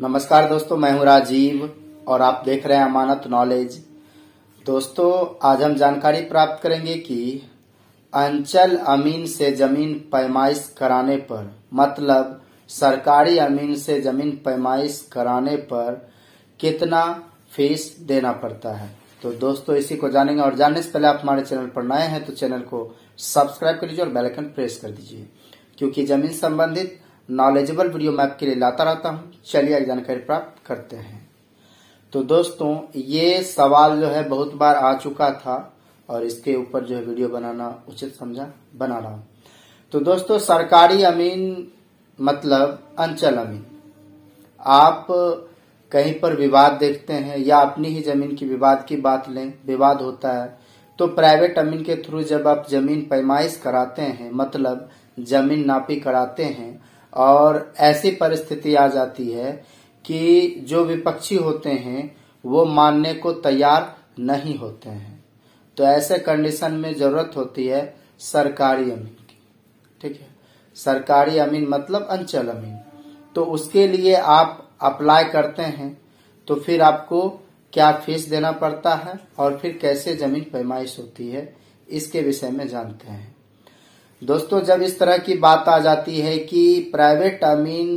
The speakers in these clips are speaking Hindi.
नमस्कार दोस्तों, मैं हूँ राजीव और आप देख रहे हैं अमानत नॉलेज। दोस्तों, आज हम जानकारी प्राप्त करेंगे कि अंचल अमीन से ज़मीन पैमाइश कराने पर मतलब सरकारी अमीन से ज़मीन पैमाइश कराने पर कितना फ़ीस देना पड़ता है। तो दोस्तों, इसी को जानेंगे और जानने से पहले आप हमारे चैनल पर नए हैं तो चैनल को सब्सक्राइब कर लीजिए और बेल आइकन प्रेस कर दीजिए, क्योंकि ज़मीन संबंधित नॉलेजेबल वीडियो मैं आपके लिए लाता रहता हूँ। चलिए एक जानकारी प्राप्त करते हैं। तो दोस्तों, ये सवाल जो है बहुत बार आ चुका था और इसके ऊपर जो है वीडियो बनाना उचित समझा बना रहा हूँ। तो दोस्तों, सरकारी अमीन मतलब अंचल अमीन। आप कहीं पर विवाद देखते हैं या अपनी ही ज़मीन की विवाद की बात लें, विवाद होता है तो प्राइवेट अमीन के थ्रू जब आप ज़मीन पैमाइश कराते हैं मतलब ज़मीन नापी कराते हैं और ऐसी परिस्थिति आ जाती है कि जो विपक्षी होते हैं, वो मानने को तैयार नहीं होते हैं। तो ऐसे कंडीशन में ज़रूरत होती है सरकारी अमीन की। ठीक है? सरकारी अमीन मतलब अंचल अमीन। तो उसके लिए आप अप्लाई करते हैं तो फिर आपको क्या फ़ीस देना पड़ता है और फिर कैसे ज़मीन पैमाइश होती है, इसके विषय में जानते हैं। दोस्तों, जब इस तरह की बात आ जाती है कि प्राइवेट अमीन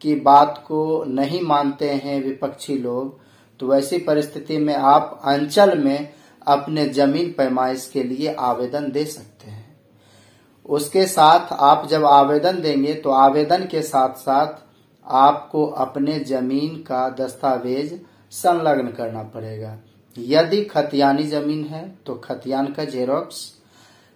की बात को नहीं मानते हैं विपक्षी लोग तो वैसी परिस्थिति में आप अंचल में अपने ज़मीन पैमाइश के लिए आवेदन दे सकते हैं। उसके साथ आप जब आवेदन देंगे तो आवेदन के साथ साथ आपको अपने ज़मीन का दस्तावेज़ संलग्न करना पड़ेगा। यदि खतियानी ज़मीन है तो खतियान का जेरोक्स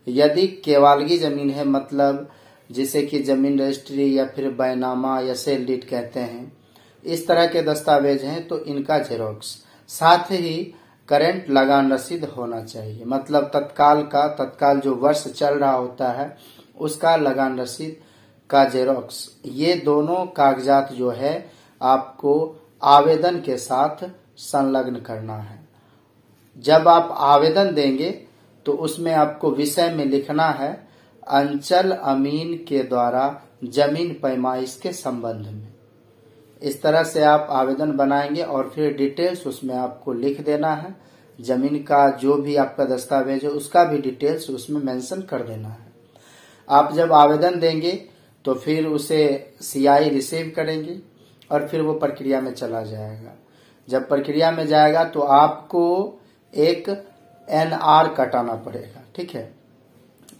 यदि केवालगी ज़मीन है मतलब जिसे कि ज़मीन रजिस्ट्री या फिर बैनामा या सेल डीट कहते हैं, इस तरह के दस्तावेज़ हैं तो इनका जेरोक्स साथ ही करंट लगान रसीद होना चाहिए। मतलब तत्काल का, तत्काल जो वर्ष चल रहा होता है, उसका लगान रसीद का जेरोक्स ये दोनों कागजात जो है, आपको आवेदन के साथ संलग्न करना है। जब आप आवेदन देंगे तो उसमें आपको विषय में लिखना है, अंचल अमीन के द्वारा ज़मीन पैमाइश के संबंध में। इस तरह से आप आवेदन बनाएँगे और फिर डिटेल्स उसमें आपको लिख देना है। ज़मीन का जो भी आपका दस्तावेज़ है, उसका भी डिटेल्स उसमें मेंशन कर देना है। आप जब आवेदन देंगे तो फिर उसे सीआई रिसीव करेंगे और फिर वो प्रक्रिया में चला जाएगा। जब प्रक्रिया में जाएगा तो आपको एक एनआर कटाना पड़ेगा, ठीक है?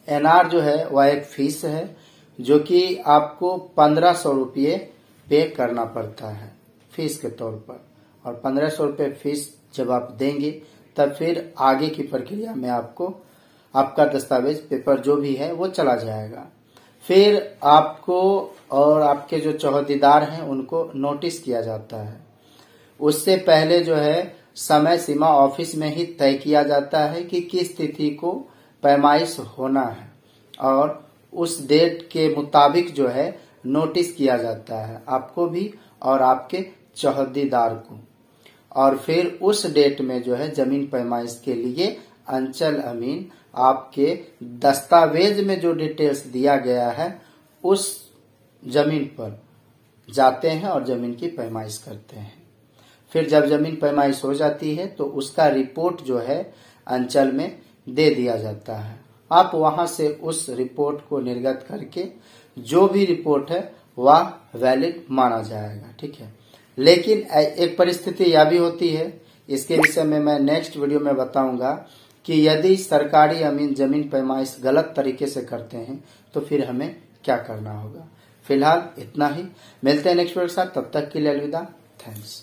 एन आर जो है, वह एक फ़ीस है, जो कि आपको पंद्रह सौ रुपये पे करना पड़ता है, फ़ीस के तौर पर। और पंद्रह सौ रुपये फ़ीस जब आप देंगे, तब फिर आगे की प्रक्रिया में आपको, आपका दस्तावेज़, पेपर जो भी है, वो चला जाएगा। फिर आपको और आपके जो चौहदीदार हैं, उनको नोटिस किया जाता है। उससे पहले जो है समय सीमा ऑफ़िस में ही तय किया जाता है कि किस तिथि को पैमाइश होना है और उस डेट के मुताबिक जो है नोटिस किया जाता है आपको भी और आपके चौहदीदार को। और फिर उस डेट में जो है ज़मीन पैमाइश के लिए अंचल अमीन आपके दस्तावेज़ में जो डिटेल्स दिया गया है उस ज़मीन पर जाते हैं और ज़मीन की पैमाइश करते हैं। फिर जब ज़मीन पैमाइश हो जाती है तो उसका रिपोर्ट जो है, अंचल में दे दिया जाता है। आप वहाँ से उस रिपोर्ट को निर्गत करके, जो भी रिपोर्ट है, वह वैलिड माना जाएगा, ठीक है? लेकिन एक परिस्थिति यह भी होती है, इसके विषय में मैं नेक्स्ट वीडियो में बताऊँगा कि यदि सरकारी अमीन ज़मीन पैमाइश गलत तरीके से करते हैं तो फिर हमें क्या करना होगा? फ़िलहाल इतना ही। मिलते हैं नेक्स्ट वीडियो के साथ, तब तक के लिए अलविदा। थैंक्स